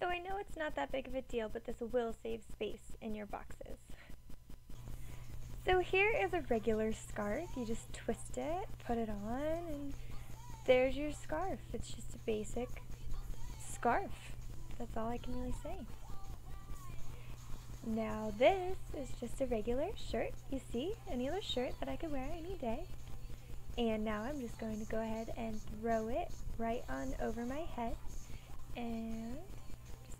So I know it's not that big of a deal, but this will save space in your boxes. So here is a regular scarf. You just twist it, put it on, and there's your scarf. It's just a basic scarf. That's all I can really say. Now this is just a regular shirt, you see, any other shirt that I could wear any day. And now I'm just going to go ahead and throw it right on over my head and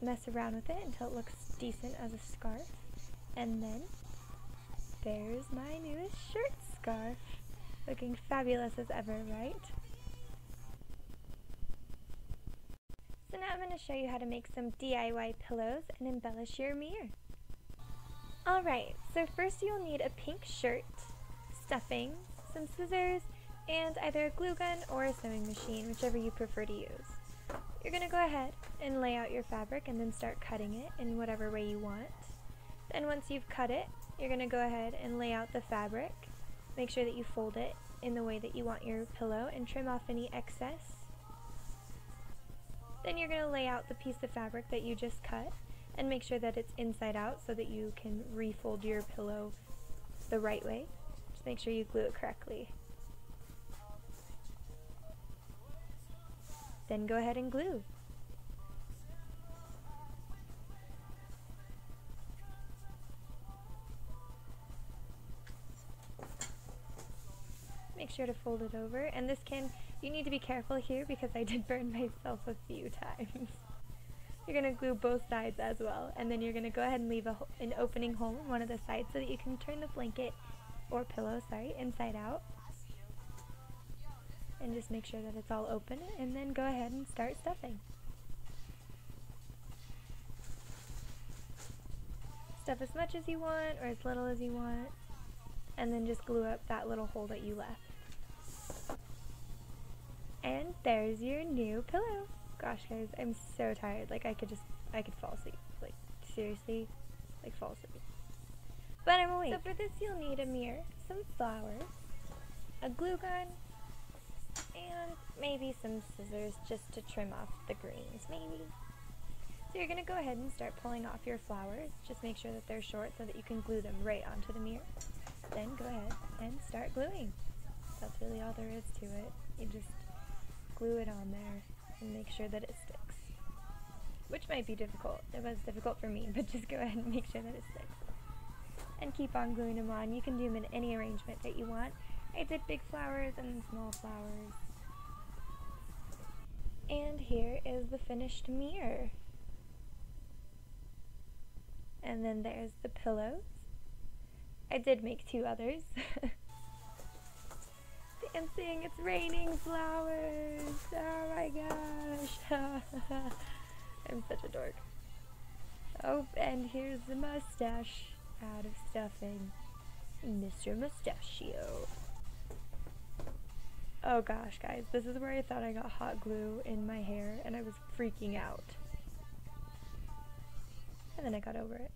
mess around with it until it looks decent as a scarf. And then there's my newest shirt scarf. Looking fabulous as ever, right? So now I'm going to show you how to make some DIY pillows and embellish your mirror. Alright, so first you'll need a pink shirt, stuffing, some scissors, and either a glue gun or a sewing machine, whichever you prefer to use. You're going to go ahead and lay out your fabric and then start cutting it in whatever way you want. Then once you've cut it, you're going to go ahead and lay out the fabric. Make sure that you fold it in the way that you want your pillow and trim off any excess. Then you're going to lay out the piece of fabric that you just cut and make sure that it's inside out so that you can refold your pillow the right way. Just make sure you glue it correctly. Then go ahead and glue. Make sure to fold it over and this can, you need to be careful here because I did burn myself a few times. You're going to glue both sides as well and then you're going to go ahead and leave a, an opening hole in one of the sides so that you can turn the blanket or pillow, sorry, inside out and just make sure that it's all open and then go ahead and start stuffing. Stuff as much as you want or as little as you want and then just glue up that little hole that you left. And there's your new pillow. Gosh guys, I'm so tired. Like I could just, I could fall asleep. Like seriously, like fall asleep. But I'm awake. So for this you'll need a mirror, some flowers, a glue gun, and maybe some scissors just to trim off the greens, maybe. So you're going to go ahead and start pulling off your flowers. Just make sure that they're short so that you can glue them right onto the mirror. Then go ahead and start gluing. That's really all there is to it. You just glue it on there and make sure that it sticks. Which might be difficult. It was difficult for me, but just go ahead and make sure that it sticks. And keep on gluing them on. You can do them in any arrangement that you want. I did big flowers and small flowers. And here is the finished mirror. And then there's the pillows. I did make two others. Dancing, it's raining flowers. Oh my gosh. I'm such a dork. Oh, and here's the mustache out of stuffing. Mr. Mustachio. Oh gosh, guys, this is where I thought I got hot glue in my hair and I was freaking out. And then I got over it.